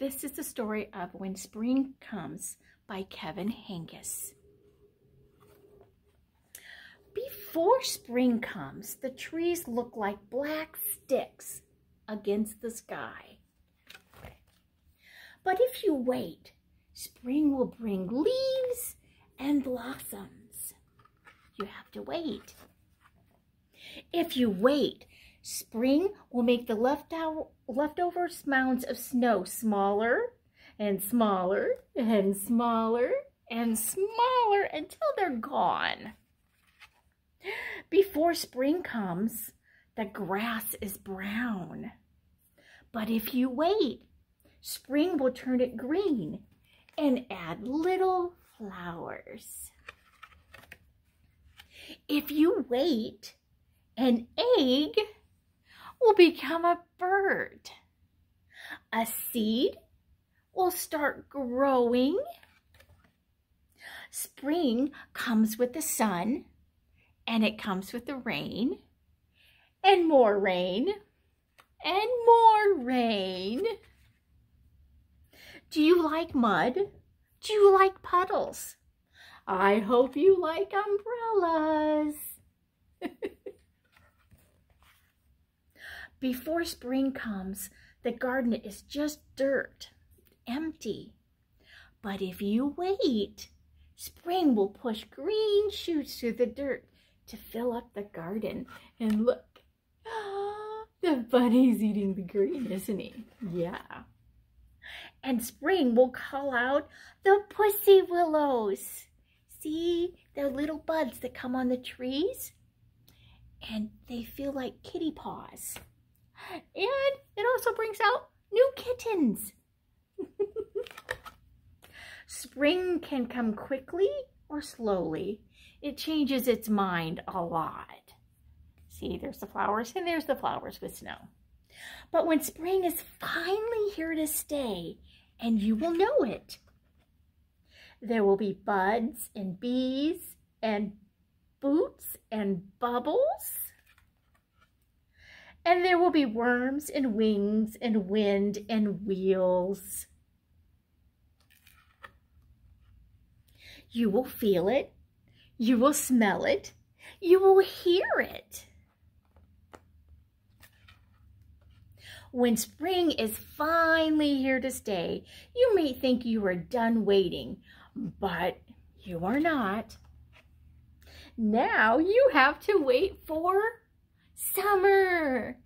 This is the story of When Spring Comes by Kevin Henkes. Before spring comes, the trees look like black sticks against the sky. But if you wait, spring will bring leaves and blossoms. You have to wait. If you wait, spring will make the leftover mounds of snow smaller and smaller and smaller and smaller until they're gone. Before spring comes, the grass is brown. But if you wait, spring will turn it green and add little flowers. If you wait, an egg will become a bird. A seed will start growing. Spring comes with the sun and it comes with the rain and more rain and more rain. Do you like mud? Do you like puddles? I hope you like umbrellas. Before spring comes, the garden is just dirt, empty. But if you wait, spring will push green shoots through the dirt to fill up the garden. And look, the bunny's eating the green, isn't he? Yeah. And spring will call out the pussy willows. See the little buds that come on the trees? And they feel like kitty paws. And it also brings out new kittens. Spring can come quickly or slowly. It changes its mind a lot. See, there's the flowers and there's the flowers with snow. But when spring is finally here to stay, and you will know it, there will be buds and bees and boots and bubbles and there will be worms and wings and wind and wheels. You will feel it. You will smell it. You will hear it. When spring is finally here to stay, you may think you are done waiting, but you are not. Now you have to wait for summer.